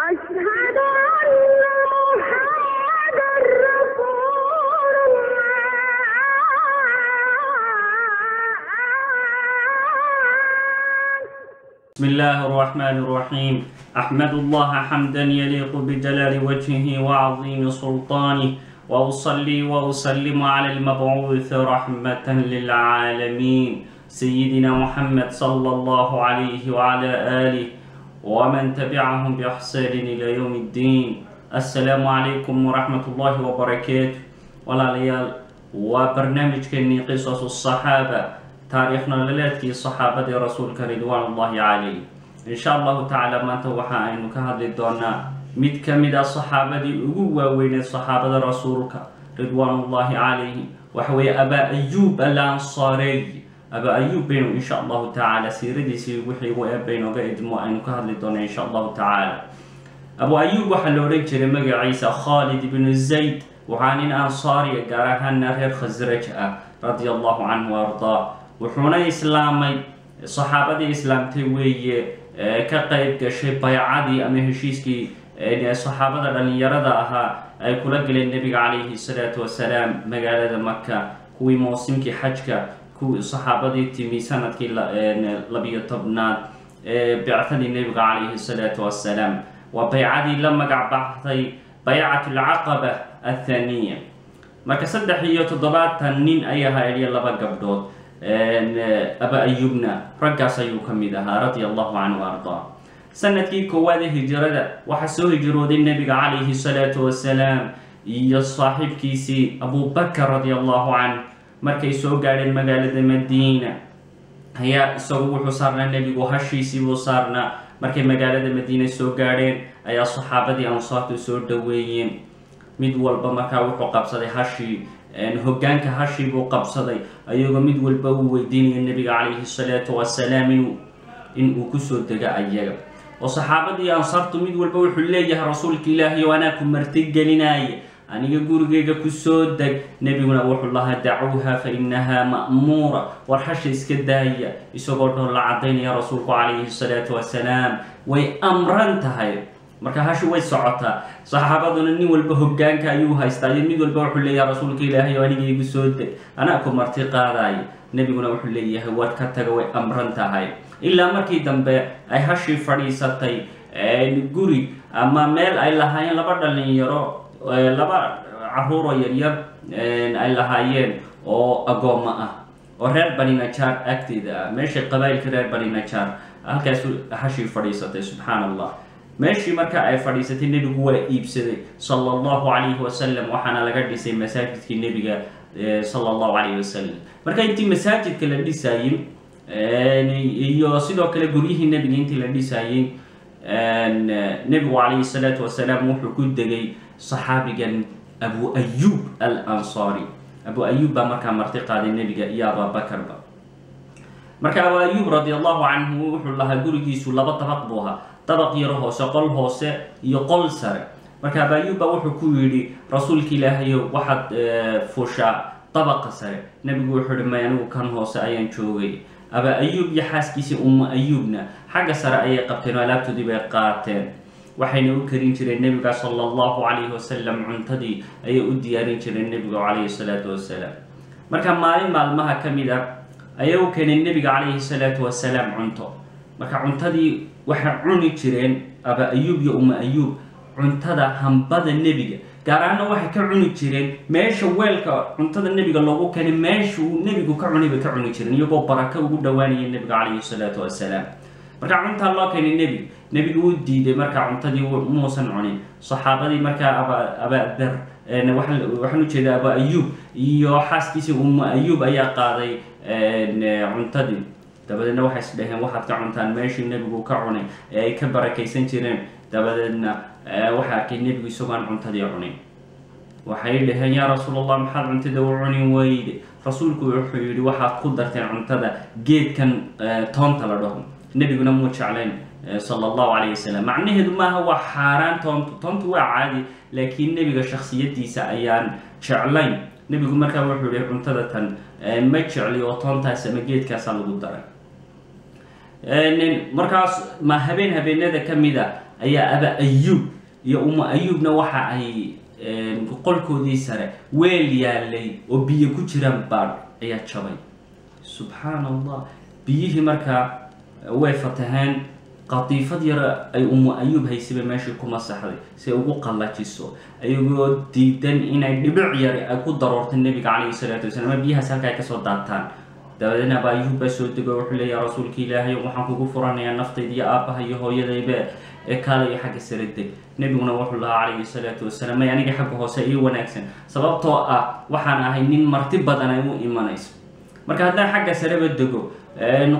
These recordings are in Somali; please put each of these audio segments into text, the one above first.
أشهد أن محمدا رسول بسم الله الرحمن الرحيم. أحمد الله حمدا يليق بجلال وجهه وعظيم سلطانه وأصلي وأسلم على المبعوث رحمة للعالمين. سيدنا محمد صلى الله عليه وعلى آله ومن تبعهم بإحسان إلى يوم الدين السلام عليكم ورحمة الله وبركاته ولا ليال وبرنامج كني قصص الصحابة تاريخ nololeedkii saxaabadii rasuulka ridwaan ullahi calayh insha allahu tacaala maanta waxa aynu ka hadli doonaa mid ka mid a saxaabadii ugu waaweyneed saxaabada rasuulka ridwaanullahi calayhi waxa weeye abaa ayuub alansaarey abaa ayuub baynu insha allahu tacaala siiradiisii wixii u eebaynooga idmo aynu ka hadli doona insha allahu tacaala abu ayuub waxaa la odhan jiray magaciisa khalid ibnu zayd waxaa nin ansaariya gaar ahaana reer khasraj ah radia allahu canhu ardaa. Wuxuuna islaamay saxaabadii islaamtay weeye ee ka qeyb gashay baycadii ama heshiiskii saxaabada dhalinyarada ahaa ay kula galeen nebiga calayhi salaatu wasalaam magaalada maka kuwii mawsimkii xajka saxaabadii timi sannadkii labiyo tobnaad ee bicadii nebiga calayhi salaatu wasalaam waa baycadii la magac baxday baycat alcaqaba athaniya. Marka saddex iyo toddobaatan nin ay ahaa iyo laba gabdhood. Aba ayubna raggaas ayuu ka mid ahaa radia allahu canhu ardaa. Sanadkii koowaad ee hijrada waxaa soo hijrooday nebiga calayhi salaatu wasalaam iyo saaxiibkiisii abubakar radia allahu canh markay soo gaadheen magaalada madiina. Ayaa isagu wuxuu saarnaa nebigu hashiisii buu saarnaa. Markay magaalada madiina soo gaadheen ayaa saxaabadii ansaartu soo dhaweeyeen mid walba markaa wuxuu qabsaday hashii hogaanka hashii buu qabsaday. Ayagoo mid walba uu weydiinaya nebiga calayhi salaatu wasalaam inuu in uu ku soo dego ayaga. Oo saxaabadii ansaartu mid walba wuxuu leeyahay rasuulka ilaahay oo anaa ku martigelinaaye aniga gurigayga ku soo deg nebiguna wuxuu lahaa dacuuha fa inahaa ma'muura. War hasha iska daaya isagoo dhoon la cadaynaya rasuulku calayhi salaatu wasalaam way amran tahay. Marka hashi way socotaa. Saxaabaduna nin walba hogaanka ayuu haystaa iyo mid walba wuxuu leeyahay rasuulka ilaahay oo aniga igu soo deg anaa ku marti qaadayo nebiguna wuxuu leeyahay war ka taga way amran tahay. Ilaa markii dambe ay hashii fadhiisatay guri ama meel ay lahaayeen laba dhalinyaro laba caruuroo yaryar ay lahaayeen oo agoommo ah oo reer bani najaar agteeda ah. Meeshay qabaayilka reer bani najaar halkaas hashii fadhiisatay subxaan allah meeshii marka ay fadhiisatay nebigu waa iibsaday sala allahu calayhi wasalam waxaana laga dhisay masaajidkii nebiga sala allahu calayhi wasalam marka intii masaajidka la dhisaayey iyo sidoo kale guryihii nebiga intii la dhisaayey nebigu calayhi salaatu wasalaam wuxuu ku degay saxaabigan abu ayub al ansaari abu ayub baa markaa marti qaaday nebiga iyo ababakarba marka abu ayub radi allahu canhu wuxuu lahaa gurigiisu laba dabaq buu ahaa. Dabaq yaro hoose qol hoose iyo qol sare. Marka abu ayub baa wuxuu ku yidhi rasuulka ilaahayo waxaad fushaa dabaqa sare. Nebigu wuxuu ihi may anigu kan hoose ayaan joogay. Aba ayub iyo xaaskiisii ummu ayubna xagga sare ayay qabteen oo alaabtoodii bay qaateen waxayna u karin jireen nebiga sala allahu calayhi wasalam cuntadii ayay u diyaarin jireen nebiga calayhi salaatu wasalaam marka maalin maalmaha ka mid ah ayay u keeneen nebiga calayhi salaatu wasalaam cunto. Marka cuntadii waxay cuni jireen aba ayuub iyo ummu ayuub cuntada hambada nebiga. Gaar ahaana waxay ka cuni jireen meesha weelka cuntada nebiga loogu keenay meeshuu nebigu ka cunay bay ka cuni jireen iyagoo barako ugu dhawaanaya nebiga calayhi salaatu wasalaam marka cuntaa loo keenay nebiga nebigu wuu diiday markaa cuntadii muusan cunin saxaabadii markaa abadar waxaan u jeedaa abu ayuub. Iyo xaaskiisii ummu ayuub ayaa qaaday cuntadii. Dabadeedna waxay is dhaheen waxaad ka cuntaan meeshii nebigu ka cunay ee ay ka barakaysan jireen. Dabadeedna waxay arkay nebigu isagoon cuntadii cunin. Waxay dhaheen yaa rasuul allah maxaad cuntada u cunin weyde? Rasuulku wuxuu yidhi waxaad ku darteen cuntada geedkan toonta la dhaho. Nebiguna muu jeclayn sala allahu calayh wasalam macnaheedu maaha waa xaaraan toontu toontu waa caadi laakiin nebiga shaksiyadiisa ayaan jeclayn. Nebigu markaa wuxuu yihi cuntada tan ma jecli oo toontaas ama geedkaasa lagu daray. Markaas ma habeen habeenada ka mid a ayaa aba ayuub iyo uma ayuubna waxa ay qolkoodii sare weel yaalay oo biyo ku jiraan baadh ayaa jabay. Subxaan allah biyihii markaa way fataheen qatiifad yar ay umu ayuub haysaba meeshii ku masaxday si ay ugu qallajiso ayagoo diidan inay dhibic yar ay ku daroortay nebiga calayhi salaatu ama biyahaas halka ay ka soo daataan. Dabadeedna aba ayuub baa soo dego wuxuu leeyaha rasuulka ilaahay waxaan kugu furanayaa naftayda iyo aabbaha iyo hooyadayba ee kaalayo xagga sare deg. Nebiguna wuxuu lahaa calayhi salaatu wasalaam may aniga xagga hoose ii wanaagsan sababtoo ah waxaan ahay nin marti badan ay u imanayso. Marka haddaan xagga sareba dego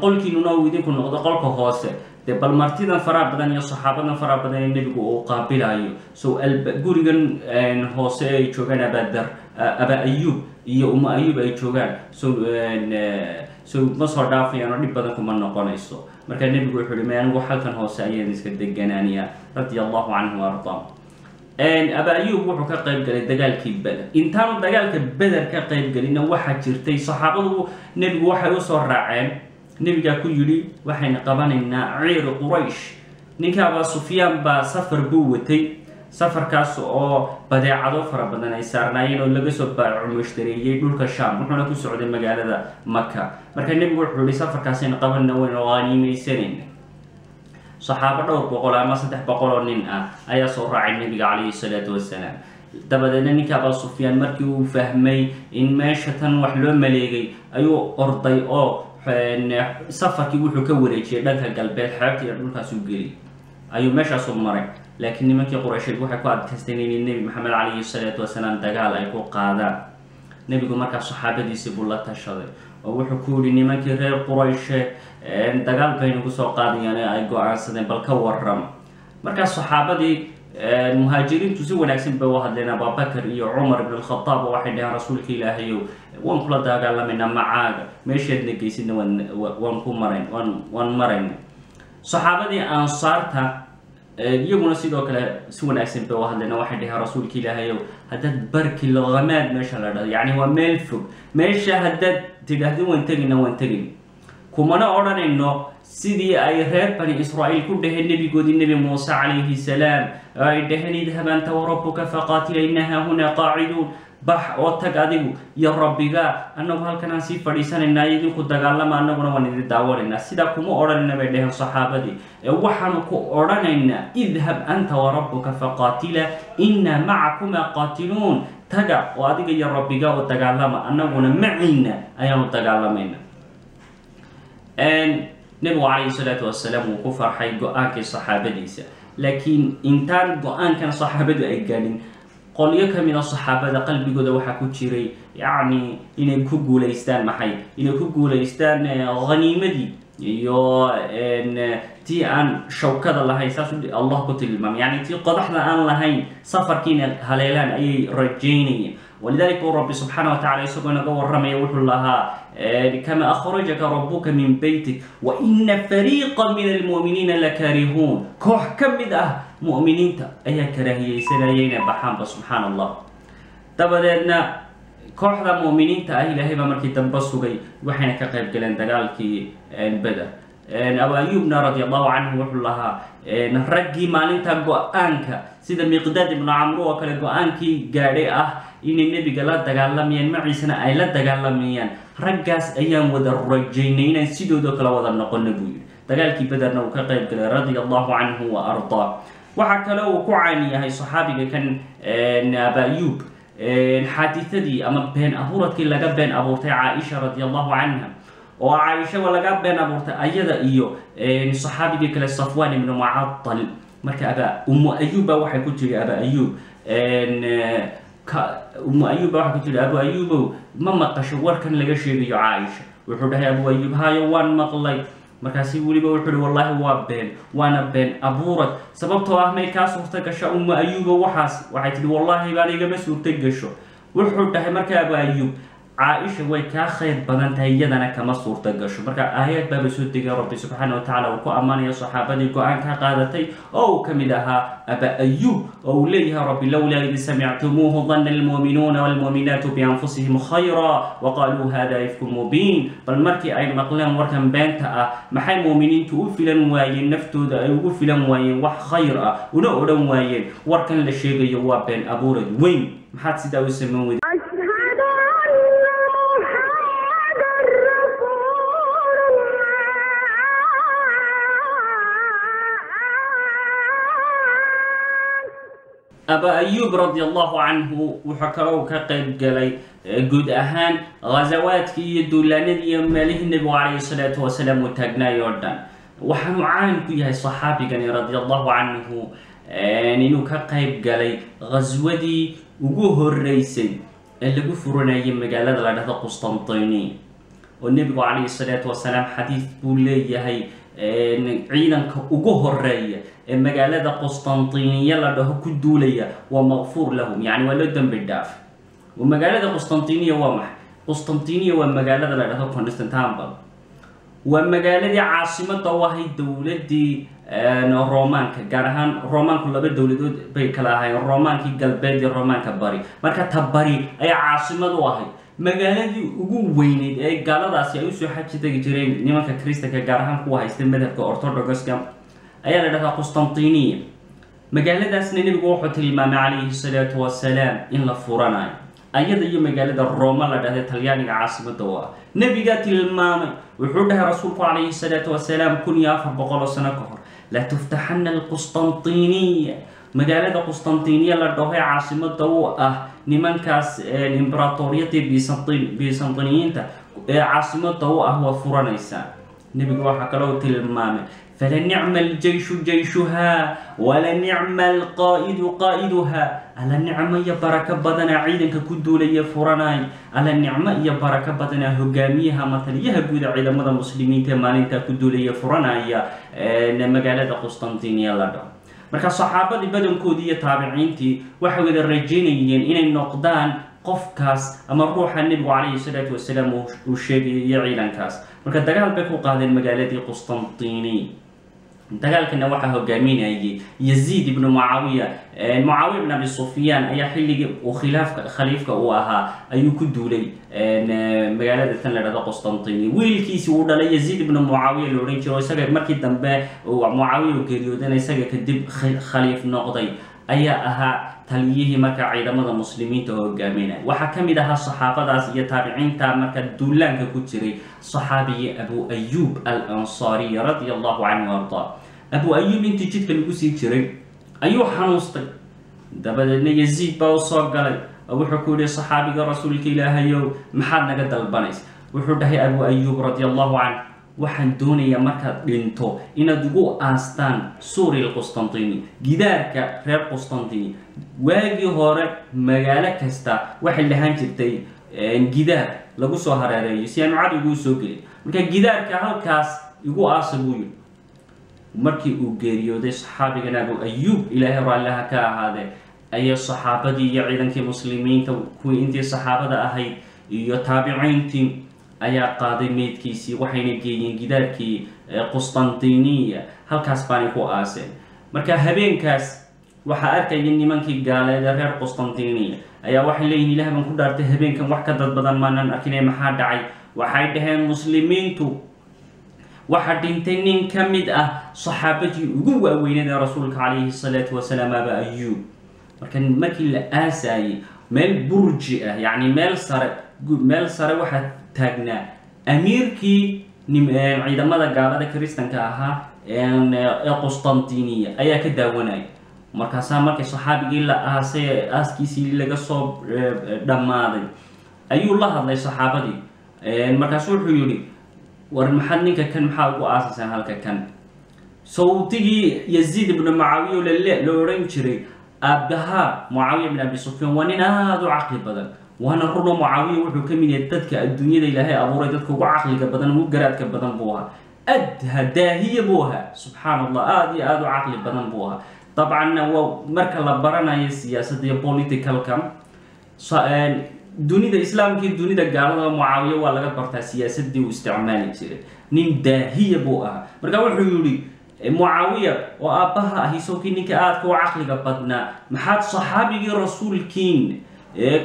qolkiinuna uu idinku noqdo qolka hoose dee bal martidan faraha badan iyo saxaabadan faraha badan ee nebigu uu qaabilayo so gurigan hoose ay joogaan abadar aba ayuub iyo uma ayuub ay joogaan. So so ma soo dhaafayaan oo dhib badan kuma noqonayso. Marka nebigu wuxuu may anigu halkan hoose ayaan iska deganaaniya radia allahu canhu ardaa aba ayuub wuxuu ka qayb galay dagaalkii beder intaanu dagaalka beder ka qayb gelina waxaa jirtay saxaabadu nebigu waxay u soo raaceen nebigaa ku yidhi waxayna qabanaynaa ciiri quraysh. Ninka abaa sufyaan baa safar buu watay. Safarkaas oo badeecado fara badan ay saarnaayeen oo laga soo baacumushtereeyey dhulka sham wuxuuna ku socday magaalada maka marka nebigu wuxuu yihi safarkaasayna qabanna wayna qaaniimeysanayna saxaabo dhowr boqol ama saddex boqol oo nin ah ayaa soo raacay nebiga calayhi salaatu wasalaam dabadeedna ninka abaa sufyaan markii uu fahmay in meesha tan wax loo maleegay ayuu orday oo safarkii wuxuu ka wareejiyay dhanka galbeed xeebta iyo dhulkaasuu geli ayuu meeshaasu maray laakiin nimankii quraysheed waxay ku adkaysteen in nebi maxamed calayhi salaatu wasalaam dagaal ay ku qaadaan nebigu markaa saxaabadiisii buu la tashaday oo wuxuu ku yihi nimankii reer qurayshe dagaal bay nagu soo qaadayaan ee ay go'aansadeen bal ka warrama. Markaas saxaabadii muhaajiriintu si wanaagsan bay u hadleen abubakar iyo cumar ibn alkhataab oo waxay dhaheen rasuulka ilaahayow waan kula dagaalamaynaa macaaga. Meeshaadna geysidna waan ku marayn waan marayna saxaabadii ansaarta iyaguna sidoo kale si wanaagsan bay u hadleen waxay dhaheen rasuulka ilaahayow haddaad barki lghamaad meesha la dhahdo. Yacni waa meel fog. Meesha haddaad tidhaahdo waan tegayna waan tegayna kumana odhanayno sidii ay reer bani israa'iil ku dhaheen nebigoodii nebi muuse calayhi salaam oo ay dhaheen idhab anta warabuka faqaatila ina haahunaa qaaciduun. Bax oo tag adigu iyo rabbigaa annagu halkan aan sii fadhiisanaynaa idinku dagaalama annaguna waan idin daawanaynaa sidaa kuma odhanayna bay dhaheen saxaabadii. Ee waxaanu ku odhanaynaa idhab anta warabuka faqaatila inaa macakumaa qaatiluun. Taga oo adiga iyo rabbigaa oo dagaalama annaguna maciina ayaanu dagaalamayna nebigu calayhi salaatu wasalaam wuu ku farxay go'aankii saxaabadiisa. Laakiin intaan go'aankan saxaabadu ay gaadhin qolyo ka mid a saxaabada qalbigooda waxaa ku jiray yacni inay ku guulaystaan maxay? Inay ku guulaystaan haniimadii iyo tii aan shawkada lahayn saas allah ku tilmaamay. Yani tii qodaxda aan lahayn safarkiina haleelaan ayay rajaynayeen walidalika uu rabbi subxaana wa tacala isagoo naga warramaya wuxuu lahaa kama akhrajaka rabuka min beytik wa ina fariiqa min almu'miniina lakaarihuun koox ka mid ah mu'miniinta ayaa karaahiyeysanaya inay baxaanba subxaana allah dabadeedna kooxda mu'miniinta ah ilaahay baa markii dambe sugay waxayna ka qayb galeen dagaalkii beder abu ayuubna radi allahu canhu wuxuu lahaa raggii maalinta go'aanka sida miqdaad ibnu camru oo kale go'aankii gaadhay ah inay nebiga la dagaalamayaan maciisana ay la dagaalamayaan raggaas ayaan wada rajaynay inaan sidoodoo kale wada noqona buu yidhi. Dagaalkii bederna uu ka qayb galay radia allahu canhu wa ardaa waxaa kale uu ku caani yahay saxaabiga kan aba ayuub xaadithadii ama been abuuradkii laga been abuurtay caaisha radi allahu canha oo caaishaba laga been abuurtay ayada iyo saxaabigii kale safwan ibnu mucatal marka aba umu ayuubba waxay ku jiri aba ayuub umu ayuubba waxay ku jiri abu ayuubow ma maqasho warkan laga sheegayo caaisha. Wuxuu dhahay abu ayuub hayo waan maqlay. Markaasi weliba wuxuu hi wallaahi waa been waana been abuurad. Sababtoo ah may kaa suurta gasha umu ayuubo waxaas waxay tihi wallaahi baan igama suurta gasho. Wuxuu dhahay marka abu ayuub caaisha way kaa khayr badan tahay iyadana kama suurta gasho. Marka aayad baaba soo degay rabbi subxaana wa tacala uu ku ammaanaya saxaabadii go'aan ka qaadatay. Oo uu ka mid ahaa aba ayuub oo uu leeyahay rabbi lowlaa id samictumuuhu dana almuuminuuna walmuuminaatu bianfusihim khayra waqaaluu hada ifku mubiin. Bal markii ay maqleen warkan beenta ah maxay muuminiintu u filan waayeen? Naftooda ay ugu filan waayeen? Wax khayr ah una odhan waayeen? Warkan la sheegayo waa been abuurad weyn. Maxaad sidaa u samayn weyda aba ayuub radi allahu canhu wuxuu kaloo ka qayb galay guud ahaan ghazawaadkii iyo duulaanadii iyo meelihii nebigu calayhi salaatu wasalaam uu taagnaay oo dhan waxaanu caan ku yahay saxaabigani radi allahu canhu inuu ka qayb galay ghaswadii ugu horeysay ee lagu furanayay magaalada la dhahdo qustantini oo nebigu calayhi salaatu wasalaam xadiid buu leeyahay ciidanka ugu horreeya ee magaalada qustantiniya la dhaho ku duulaya waa maqfuur lahum yani waa loo dembi dhaaf. Magaalada qustantiniya waa maxay qustantiniya waa magaalada la dhahdo constantinopole waa magaaladii caasimada u ahayd dowladii romaanka gaar ahaan romaanku laba dowladood bay kala ahaayeen romaankii galbeed iyo romaanka bari. Marka ta bari ayaa caasimad u ahayd magaaladii ugu weyneyd ee gaaladaasi ay u soo xaji tegi jireen nimanka kristanka gaar ahaan kuwa haysta madhabka orthodoxka ayaa la dhahdaa qustantiniya magaaladaasna nebigu wuxuu tilmaamay calayhi salaatu wasalaam in la furanayo. Ayada iyo magaalada rooma la dhahday talyaaniga caasimada u ah nebigaa tilmaamay wuxuu dhahay rasuulku calayhi salaatu wasalaam kun iyo afar boqol oo sano ka hor la tuftaxana alqustantiniya magaalada qustantiniya la dhaho ee caasimada u ah nimankaas imbratoriyadii bisantiniyiinta ee caasimada u ah waa furanaysaa nebigu waxaa kaloo tilmaamay aljayshu jayshuhaa walanicma alqaa'idu qaa'iduhaa alla nicmo iyo barako badanaa ciidanka ku duulaya furanay alla nicmo iyo barako badanaa hogaamiyaha mataliyaha guuda ciidamada muslimiinta ee maalintaa ku duulaya furanaya magaalada qustantiniya la dhaho marka saxaabadii badankoodii iyo taabiciintii waxay wada rajaynayeen inay noqdaan qofkaas ama ruuxa nebigu calayhi salaatu wasalaam uu sheegayay iyo ciidankaas marka dagaal bay ku qaadeen magaaladii qustantini dagaalkana waxaa hogaaminayay yaziid ibnu mucaawiya mucaawiya ibn abi sufyaan ayaa xilligii uu khilaafka khaliifka uu ahaa ayuu ku duulay. Magaalada tan la dhahdo qustantini wiilkiisii uu dhalay yaziid ibnu mucaawiya la odhan jiro isaga markii dambe mucaawiya u geeriyoodana isaga kadib khaliif noqday. Ayaa ahaa taliyihii marka ciidamada muslimiinta oo waxaa ka mid ahaa saxaabadaas iyo taabiciinta marka duulaanka ku jiray saxaabigii abu ayub al ansaariy radia allahu canhu arda. Abu ayub intii jidka lagu sii jiray ayuu xanuustay. Dabadeedna yaziid baa u soo galay wuxuu ku yihi saxaabiga rasuulka ilaahayow maxaad naga dalbanaysa? Wuxuu dhahay abu ayub radia allahu canhu waxaan doonayaa markaad dhinto inaad ugu aastaan suuri lqustantini gidaarka reer qustantini waagii hore magaalo kasta waxay lahaan jirtay gidaar lagu soo hareereeyo si aanu cadowgu u soo gelin. Marka gidaarka halkaas igu aasa buu yidhi. Markii uu geeriyooday saxaabigan abu ayuub ilaahay raalliha ka ahaadee ayay saxaabadii iyo ciidankii muslimiinta kuwii intii saxaabada ahayd iyo taabiciintii ayaa qaaday meydkiisii waxayna geeyeen gidaarkii qustantiniya. Halkaas baanay ku aaseen marka habeenkaas waxaa arkaya nimankii gaaleed ee reer qustantiniya ayaa waxay leeyihiin ilaah baan ku dhaartay habeenkan wax ka dad badan maanan arkinay maxaa dhacay? Waxay dhaheen muslimiintu. Waxaa dhintay nin ka mid ah saxaabadii ugu waaweyneed ee rasuulka calayhi salaatu wasalaam aba ayuub marka markii la aasayay meel burji ah yacni meel sare meel sare waxaa taagnaa amiirkii ciidamada gaalada kristanka ahaa ee qustantiniya ayaa ka daawanaya markaasaa markii saxaabigii la aasay aaskiisii laga soo dhammaaday. Ayuu la hadlay saxaabadii. Markaasu wuxuu yihi war maxaad ninka kan maxaa ugu aasaysaan halka kan? Sawtigii yaziid ibnu mucaawiya la odhan jiray aabahaa mucaawiya ibn abi sufyaan waa nin aada u caqli badan waana runo mucaawiya wuxuu ka mid yahay dadka adduunyada ilaahay abuuray dadka ugu caqliga badan ugu garaadka badan buu ahaa. Adha daahiya buu ahaa. Subxaan allah aada iyo aada u caqli badan buu ahaa. Dabcanna waa marka la baranayo siyaasadda iyo politicalka dunida islaamka iyo dunida gaalada mucaawiye waa laga bartaa siyaasadii uu isticmaali jiray. Nin daahiya buu ahaa. Marka wuxuu yihi mucaawiya oo aabbaha ahi sawkii ninka aadka u caqliga badnaa maxaad saxaabigii rasuulkiin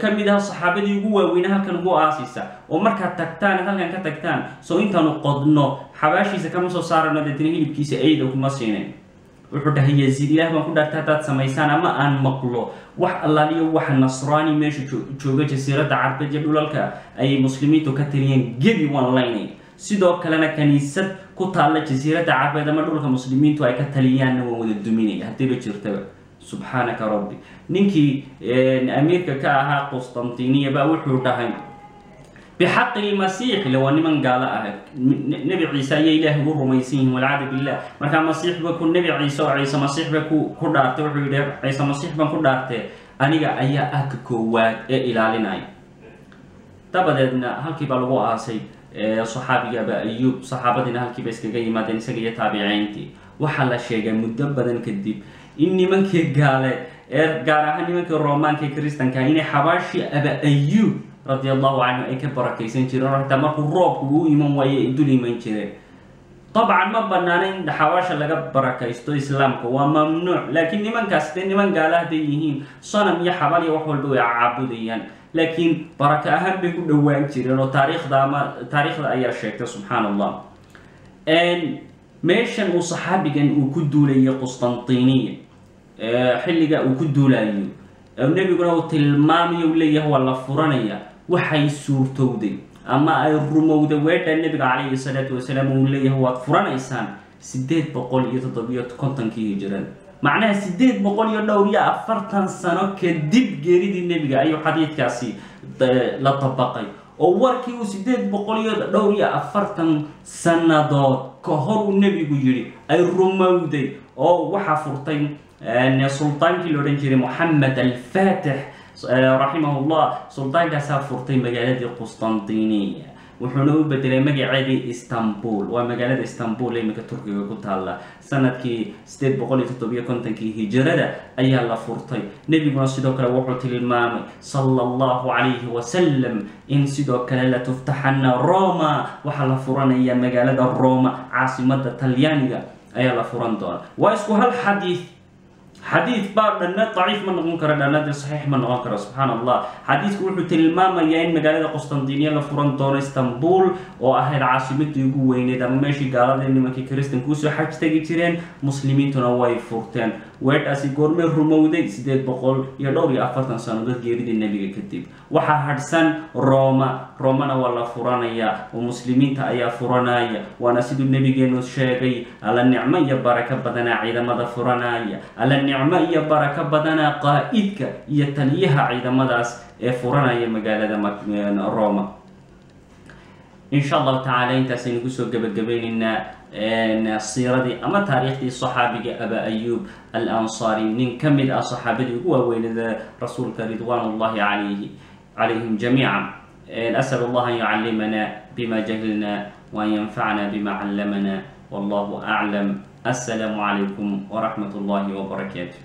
ka mid aha saxaabadii ugu waaweyna halkan ugu aasisa oo markaad tagtaan halkan ka tagtaan soo intaanu qodno xabaashiisa kama soo saarano deetna hilibkiisa eyda kuma siinayn wuxuu dhahay yaziid ilaah baan ku dhaartay haddaad samaysaan ama aan maqlo. Wax allaaliyo waxa nasraani meesha jooga jasiiradda carbeed iyo dhulalka ayay muslimiintu ka taliyeen gebi waan laynay. Sidoo kalena kaniisad ku taalla jasiiradda carbeed ama dhulka muslimiintu ay ka taliyaanna waan wada duminaya haddiiba jirtaba subxaanaka rabbi. Ninkii amiirka ka ahaa qustantiniya baa wuxuu dhahay bixaqi lmasiix ila waa niman gaalo ah. Nebi ciise ayay ilaahay ugu rumaysan yihiin walcaadu billah markaa masiix ba ku nebi ciise oo ciise masiix ba ku dhaartay wuxuu yidhi ciise masiix baan ku dhaartee aniga ayaa ah ka koowaad ee ilaalinaya. Dabadeedna halkii baa lagu aasay saxaabiga aba ayuub saxaabadiina halkiiba iskaga yimaadeen isaga iyo taabiciintii. Waxaa la sheegay muddo badan kadib in nimankii gaale ee gaar ahaan nimankii romaanka ee kristanka inay xabaashii aba ayuub radi allahu canhu ay ka barakaysan jireen. Oo markuu roobku uu iman waaye ay dul iman jireen. Dabcan ma banaana in xabaasha laga barakaysto islaamka waa mamnuuc. Laakiin nimankaas dee niman gaala hadday yihiin sanam iyo xabal iyo wax walba way caabudayaan. Laakiin baraka ahaan bay ku dhowaan jireen oo taariikhda ama taariikhda ayaa sheegtay subxaan allah meeshan uu saxaabigan uu ku duulayo qustantiniya xilliga uu ku duulayo nebiguna uu tilmaamayo u leeyahay waa la furanaya waxay suurtowday. Ama ay rumowday weedha nebiga calayhi salaatu wasalaam uu leeyahay waad furanaysaan sideed boqol iyo toddobiyo kontonkii hijirada macnaha sideed boqol iyo dhowr iyo afartan sano kadib geeridii nebiga ayuu xadiidkaasi la dabaqay oo warkii uu sideed boqol iyo dhowr iyo afartan sannadood ka hor uu nebigu yidhi ay rumowday oo waxaa furtay sultaankii la odhan jiray moxamed alfatix raximahullah sultaankaasaa furtay magaaladii qustantiniya wuxuuna u bedelay magaceedii istanbul. Waa magaalada istanbul ee turkiga ku taalla. Sanadkii sideed boqol iyo toddobiyo kontonkii hijirada ayaa la furtay. Nebiguna sidoo kale wuxuu tilmaamay sala allahu calayhi wasalam in sidoo kale la tuftaxana roma waxaa la furanaya magaalada roma caasimada talyaaniga ayaa la furan doona. Waa isku hal xadiid xadiid baa dhanna daciif ma noqon karo dhannadii saxiix ma noqon karo subxaan allah xadiidku wuxuu tilmaamayaa in magaalada qustantiniya la furan doono istanbul oo ahayd caasimadii ugu weyneed ama meeshii gaalada nimankii kristanka u soo xaj tegi jireen muslimiintuna way furteen weedhaasi goormay rumowday sideed boqol iyo dhowr iyo afartan sannadood geeridii nebiga kadib waxaa hadhsan rooma roomana waa la furanayaa oo muslimiinta ayaa furanaya waana siduu nebigeenu sheegay alla nicmo iyo barako badanaa ciidamada furanaya alla nicmo iyo barako badanaa qaa'idka iyo taliyaha ciidamadaas ee furanaya magaalada in sha allahu tacaala intaasaynu ku soo gabagabeyneynaa siiradii ama taariikhdii saxaabiga aba ayub al ansaari nin ka mid ah saxaabadii ugu waaweynada rasuulka ridwaan ullahi alayhi calayhim jamiica asal allah an yucalimana bima jahilna waan yanfacna bima callamana wallahu aclam assalaamu calaykum waraxmat ullahi wbarakaatu